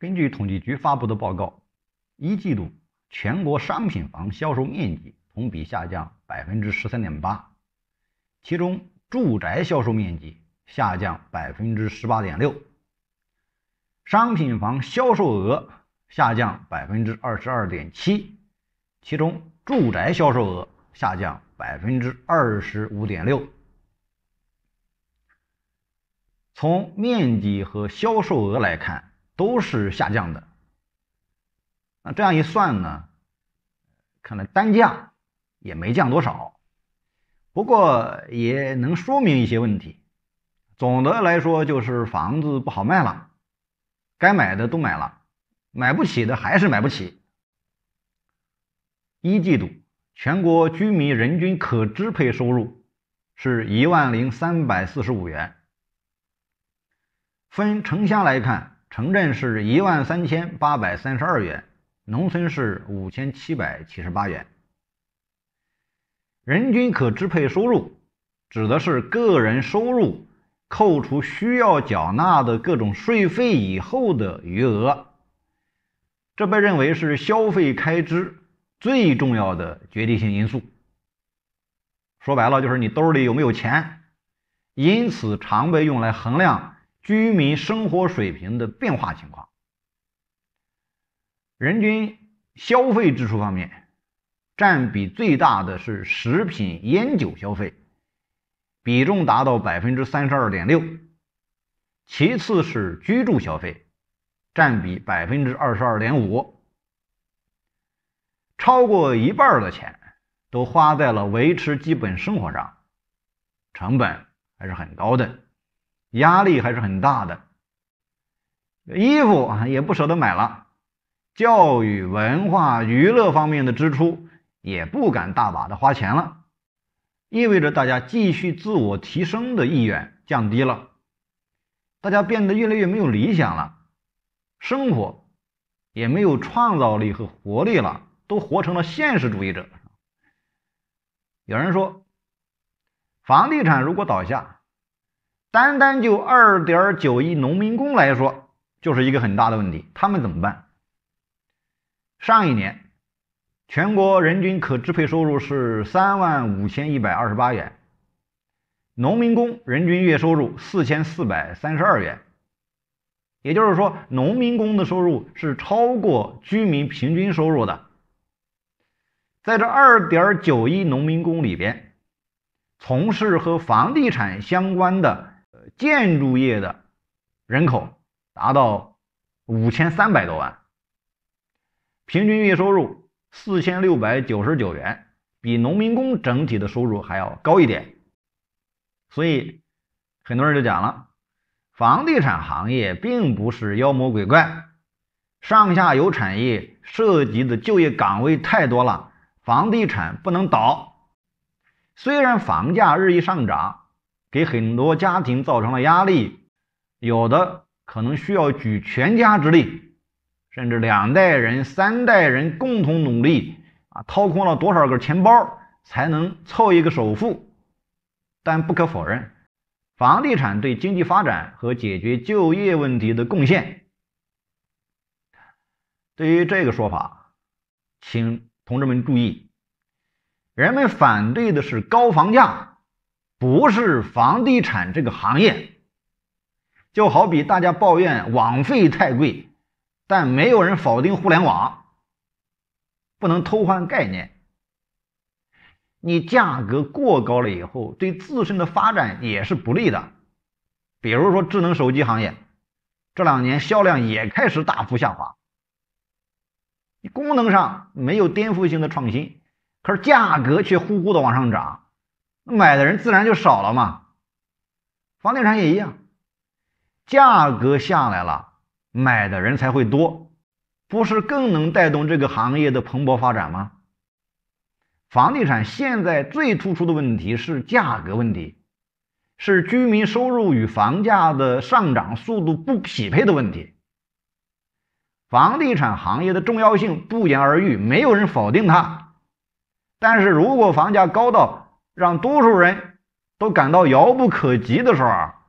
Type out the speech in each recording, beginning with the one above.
根据统计局发布的报告，一季度全国商品房销售面积同比下降百分之十三点八，其中住宅销售面积下降百分之十八点六，商品房销售额下降百分之二十二点七，其中住宅销售额下降百分之二十五点六。从面积和销售额来看。都是下降的，那这样一算呢，看来单价也没降多少，不过也能说明一些问题。总的来说，就是房子不好卖了，该买的都买了，买不起的还是买不起。一季度全国居民人均可支配收入是一万零三百四十五元，分城乡来看。城镇是一万三千八百三十二元，农村是五千七百七十八元。人均可支配收入指的是个人收入扣除需要缴纳的各种税费以后的余额，这被认为是消费开支最重要的决定性因素。说白了就是你兜里有没有钱，因此常被用来衡量。居民生活水平的变化情况，人均消费支出方面，占比最大的是食品烟酒消费，比重达到百分之三十二点六，其次是居住消费，占比百分之二十二点五，超过一半的钱都花在了维持基本生活上，成本还是很高的。压力还是很大的，衣服啊也不舍得买了，教育、文化、娱乐方面的支出也不敢大把的花钱了，意味着大家继续自我提升的意愿降低了，大家变得越来越没有理想了，生活也没有创造力和活力了，都活成了现实主义者。有人说，房地产如果倒下。单单就二点九亿农民工来说，就是一个很大的问题。他们怎么办？上一年，全国人均可支配收入是三万五千一百二十八元，农民工人均月收入四千四百三十二元。也就是说，农民工的收入是超过居民平均收入的。在这二点九亿农民工里边，从事和房地产相关的。建筑业的人口达到五千三百多万，平均月收入四千六百九十九元，比农民工整体的收入还要高一点。所以很多人就讲了，房地产行业并不是妖魔鬼怪，上下游产业涉及的就业岗位太多了，房地产不能倒。虽然房价日益上涨。给很多家庭造成了压力，有的可能需要举全家之力，甚至两代人、三代人共同努力啊，掏空了多少个钱包才能凑一个首付。但不可否认，房地产对经济发展和解决就业问题的贡献。对于这个说法，请同志们注意，人们反对的是高房价。不是房地产这个行业，就好比大家抱怨网费太贵，但没有人否定互联网。不能偷换概念。你价格过高了以后，对自身的发展也是不利的。比如说智能手机行业，这两年销量也开始大幅下滑。功能上没有颠覆性的创新，可是价格却呼呼的往上涨。买的人自然就少了嘛，房地产也一样，价格下来了，买的人才会多，不是更能带动这个行业的蓬勃发展吗？房地产现在最突出的问题是价格问题，是居民收入与房价的上涨速度不匹配的问题。房地产行业的重要性不言而喻，没有人否定它，但是如果房价高到，让多数人都感到遥不可及的时候啊，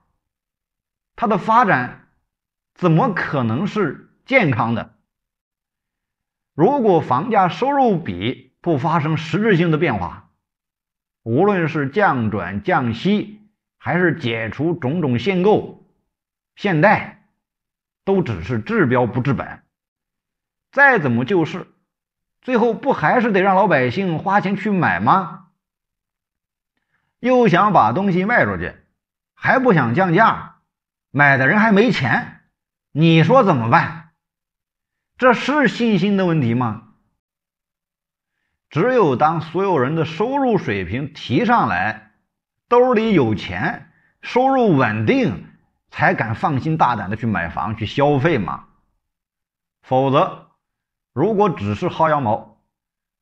它的发展怎么可能是健康的。如果房价收入比不发生实质性的变化，无论是降转降息，还是解除种种限购、限贷，都只是治标不治本。再怎么救市，最后不还是得让老百姓花钱去买吗？又想把东西卖出去，还不想降价，买的人还没钱，你说怎么办？这是信心的问题吗？只有当所有人的收入水平提上来，兜里有钱，收入稳定，才敢放心大胆的去买房去消费嘛。否则，如果只是薅羊毛，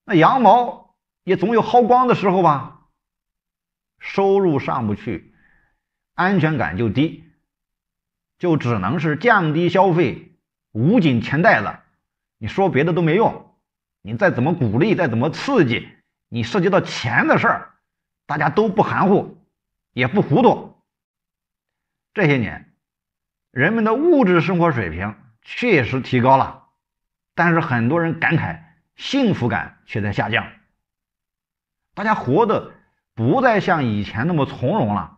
那羊毛也总有薅光的时候吧。收入上不去，安全感就低，就只能是降低消费，捂紧钱袋子。你说别的都没用，你再怎么鼓励，再怎么刺激，你涉及到钱的事儿，大家都不含糊，也不糊涂。这些年，人们的物质生活水平确实提高了。但是很多人感慨，幸福感却在下降。大家活的不再像以前那么从容了，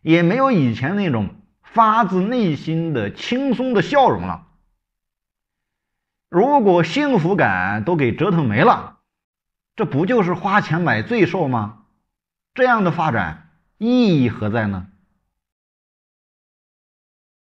也没有以前那种发自内心的轻松的笑容了。如果幸福感都给折腾没了，这不就是花钱买罪受吗？这样的发展意义何在呢？